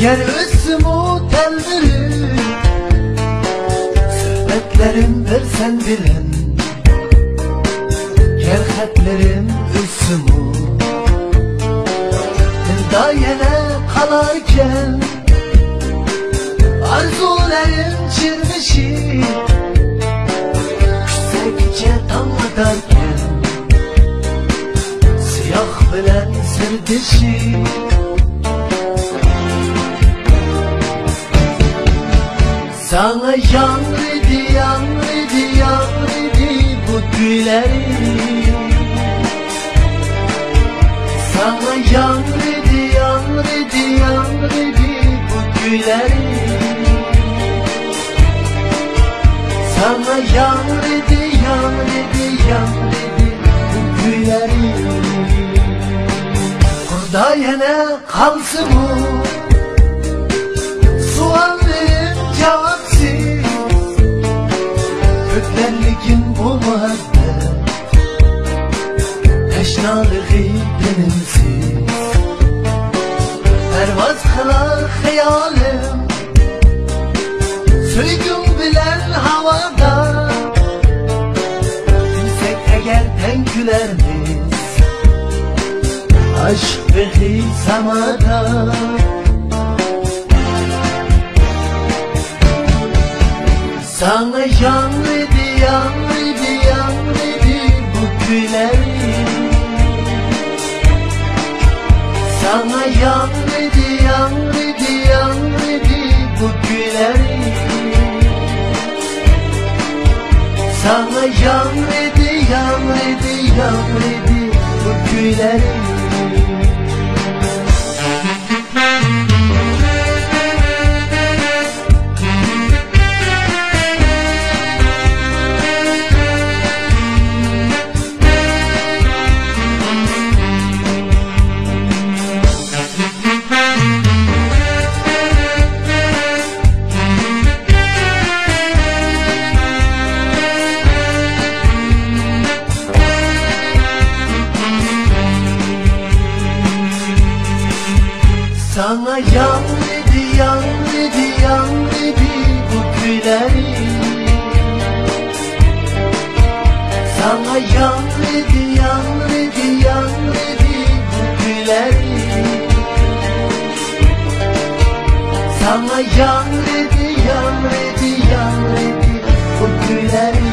Yer ötsüm o telleri Servetlerimdir sen bilen Cevhetlerim ötsüm o. Dayene kalarken Arzularım çirmişi. Yüksekçe damladarken Siyah bilen sirdeşi Sana yanrıdı yanrıdı yanrıdı bu gülerim Sana yanrıdı yanrıdı yanrıdı bu gülerim Sana yanrıdı yanrıdı yanrıdı bu gülerim Burada yine kalsın bu. Suallerim cevapsız Denimsiz Pervaz kılar hayalim Söygün bilen havada Bilsek eğer ten Aşk ve Sana yanrıdı yanrıdı Sana yanrıdı yanrıdı yanrıdı bu gülerim Sana yan dedi yan dedi yan dedi bu güler. Sana yan dedi yan dedi yan dedi bu güler. Sana yan dedi yan dedi yan dedi bu güler.